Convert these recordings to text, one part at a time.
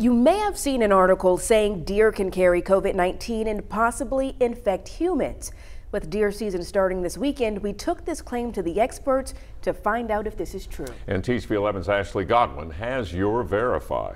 You may have seen an article saying deer can carry COVID-19 and possibly infect humans. With deer season starting this weekend, we took this claim to the experts to find out if this is true. And THV 11's Ashley Godwin has your verify.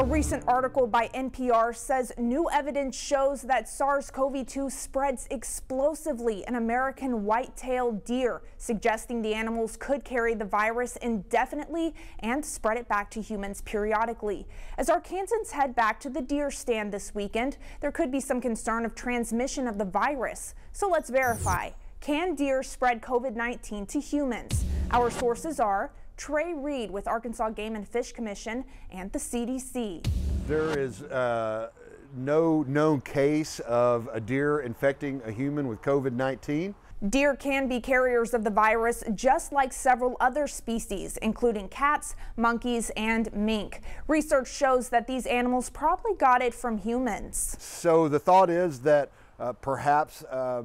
A recent article by NPR says new evidence shows that SARS-CoV-2 spreads explosively in American white-tailed deer, suggesting the animals could carry the virus indefinitely and spread it back to humans periodically. As Arkansans head back to the deer stand this weekend, there could be some concern of transmission of the virus. So let's verify. Can deer spread COVID-19 to humans? Our sources are Trey Reed with Arkansas Game and Fish Commission and the CDC. There is uh, no known case of a deer infecting a human with COVID 19. Deer can be carriers of the virus just like several other species, including cats, monkeys, and mink. Research shows that these animals probably got it from humans. So the thought is that uh, perhaps uh,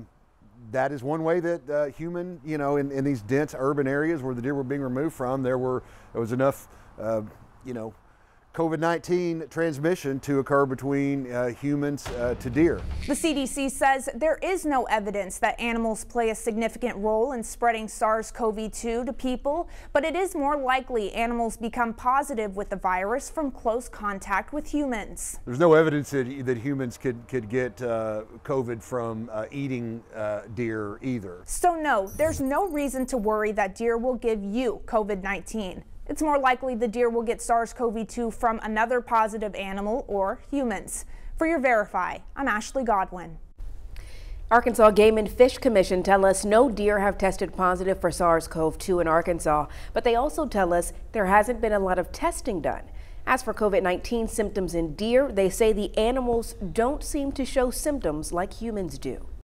that is one way that uh, human, you know, in, in these dense urban areas where the deer were being removed from, there were there was enough, uh, you know, COVID-19 transmission to occur between uh, humans uh, to deer. The CDC says there is no evidence that animals play a significant role in spreading SARS-CoV-2 to people, but it is more likely animals become positive with the virus from close contact with humans. There's no evidence that, that humans could, could get uh, COVID from uh, eating uh, deer either. So no, there's no reason to worry that deer will give you COVID-19. It's more likely the deer will get SARS-CoV-2 from another positive animal or humans. For your Verify, I'm Ashley Godwin. Arkansas Game and Fish Commission tell us no deer have tested positive for SARS-CoV-2 in Arkansas, but they also tell us there hasn't been a lot of testing done. As for COVID-19 symptoms in deer, they say the animals don't seem to show symptoms like humans do.